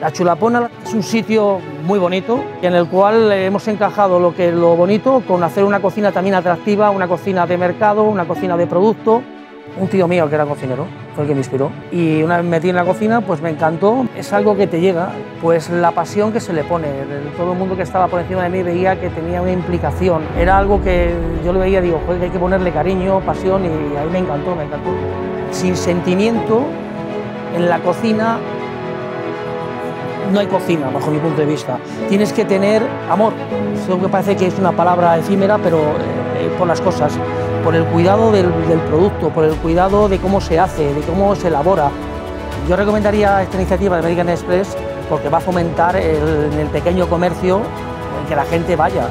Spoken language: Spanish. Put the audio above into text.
La Chulapona es un sitio muy bonito en el cual hemos encajado lo que lo bonito con hacer una cocina también atractiva, una cocina de mercado, una cocina de producto. Un tío mío que era cocinero fue el que me inspiró y una vez metí en la cocina pues me encantó, es algo que te llega, pues la pasión que se le pone, todo el mundo que estaba por encima de mí veía que tenía una implicación, era algo que yo le veía, digo, joder, hay que ponerle cariño, pasión y ahí me encantó, me encantó. Sin sentimiento en la cocina no hay cocina, bajo mi punto de vista. Tienes que tener amor. Eso que parece que es una palabra efímera, pero eh, por las cosas, por el cuidado del, producto, por el cuidado de cómo se hace, de cómo se elabora. Yo recomendaría esta iniciativa de American Express porque va a fomentar el, en el pequeño comercio el que la gente vaya.